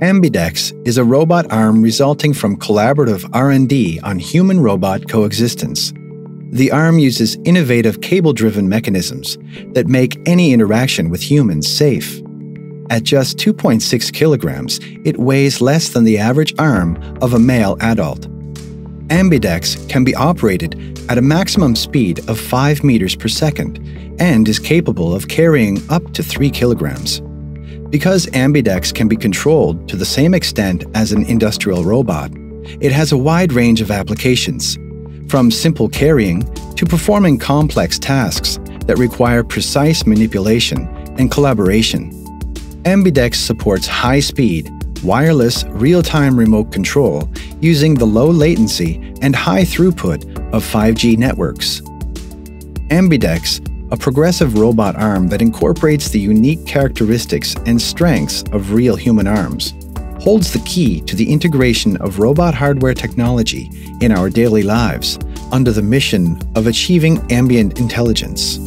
Ambidex is a robot arm resulting from collaborative R&D on human-robot coexistence. The arm uses innovative cable-driven mechanisms that make any interaction with humans safe. At just 2.6 kilograms, it weighs less than the average arm of a male adult. Ambidex can be operated at a maximum speed of 5 meters per second and is capable of carrying up to 3 kilograms. Because Ambidex can be controlled to the same extent as an industrial robot, it has a wide range of applications, from simple carrying to performing complex tasks that require precise manipulation and collaboration. Ambidex supports high speed, wireless, real time remote control using the low latency and high throughput of 5G networks. Ambidex a progressive robot arm that incorporates the unique characteristics and strengths of real human arms, holds the key to the integration of robot hardware technology in our daily lives under the mission of achieving ambient intelligence.